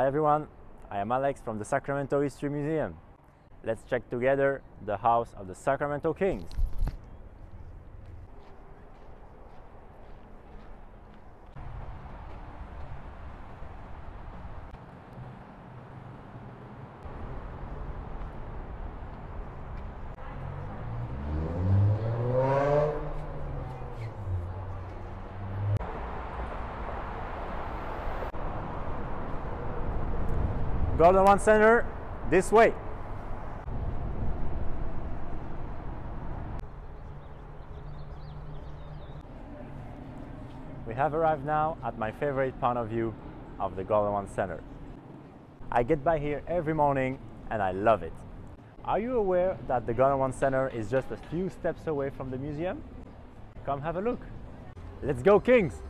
Hi everyone, I am Alex from the Sacramento History Museum. Let's check together the house of the Sacramento Kings. Golden One Center, this way. We have arrived now at my favorite point of view of the Golden One Center. I get by here every morning and I love it. Are you aware that the Golden One Center is just a few steps away from the museum? Come have a look. Let's go Kings!